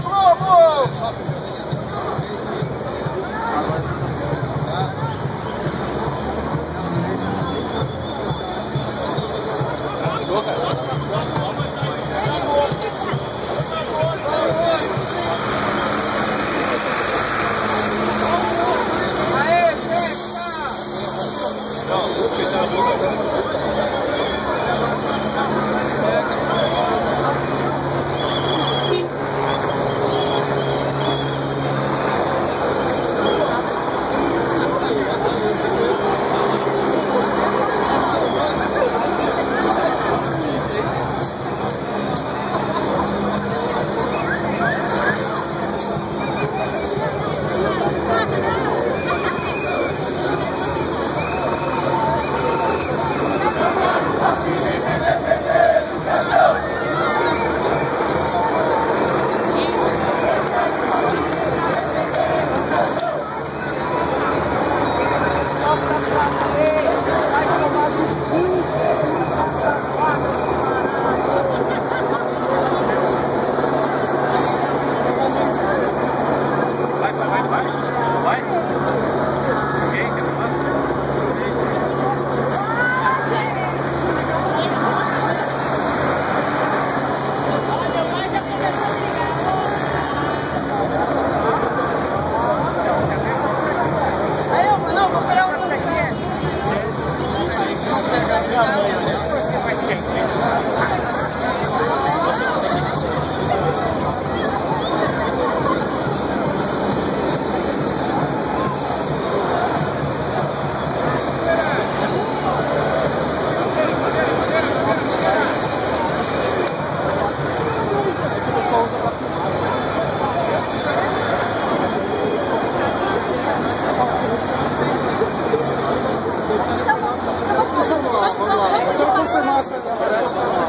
Globo! vamos lá, vamos lá. Então, por semana, você trabalha,